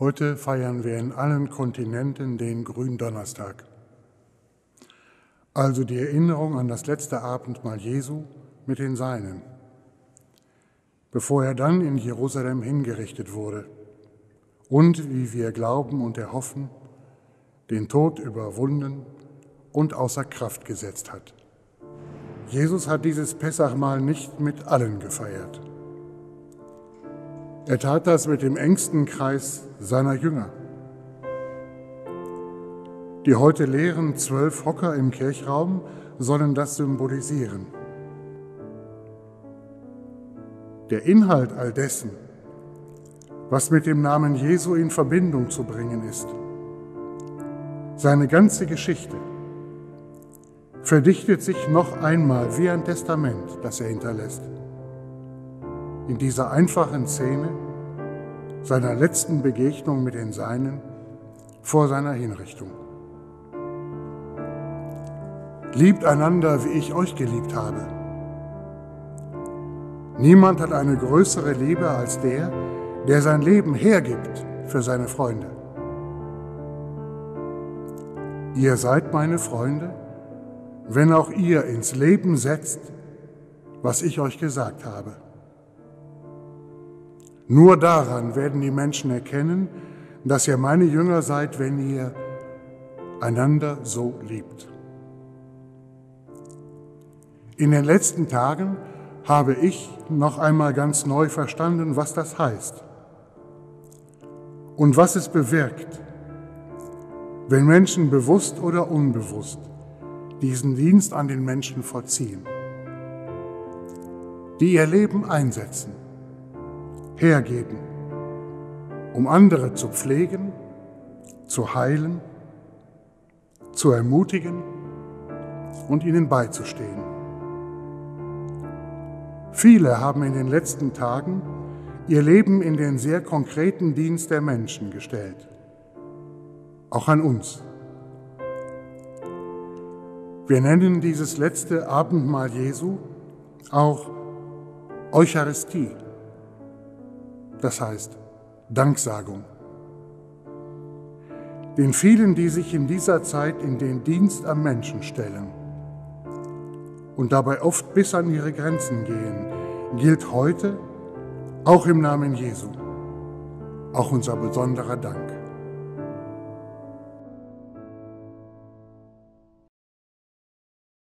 Heute feiern wir in allen Kontinenten den Gründonnerstag, also die Erinnerung an das letzte Abendmahl Jesu mit den Seinen, bevor er dann in Jerusalem hingerichtet wurde und, wie wir glauben und erhoffen, den Tod überwunden und außer Kraft gesetzt hat. Jesus hat dieses Pessachmahl nicht mit allen gefeiert. Er tat das mit dem engsten Kreis seiner Jünger. Die heute leeren zwölf Hocker im Kirchraum sollen das symbolisieren. Der Inhalt all dessen, was mit dem Namen Jesu in Verbindung zu bringen ist, seine ganze Geschichte, verdichtet sich noch einmal wie ein Testament, das er hinterlässt in dieser einfachen Szene seiner letzten Begegnung mit den Seinen vor seiner Hinrichtung. Liebt einander, wie ich euch geliebt habe. Niemand hat eine größere Liebe als der, der sein Leben hergibt für seine Freunde. Ihr seid meine Freunde, wenn auch ihr ins Leben setzt, was ich euch gesagt habe. Nur daran werden die Menschen erkennen, dass ihr meine Jünger seid, wenn ihr einander so liebt. In den letzten Tagen habe ich noch einmal ganz neu verstanden, was das heißt und was es bewirkt, wenn Menschen bewusst oder unbewusst diesen Dienst an den Menschen vollziehen, die ihr Leben einsetzen hergeben, um andere zu pflegen, zu heilen, zu ermutigen und ihnen beizustehen. Viele haben in den letzten Tagen ihr Leben in den sehr konkreten Dienst der Menschen gestellt, auch an uns. Wir nennen dieses letzte Abendmahl Jesu auch Eucharistie das heißt Danksagung. Den vielen, die sich in dieser Zeit in den Dienst am Menschen stellen und dabei oft bis an ihre Grenzen gehen, gilt heute, auch im Namen Jesu, auch unser besonderer Dank.